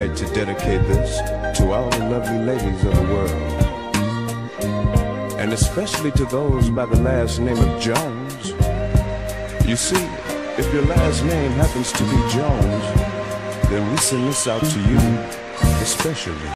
to dedicate this to all the lovely ladies of the world. And especially to those by the last name of Jones. You see, if your last name happens to be Jones, then we send this out to you especially.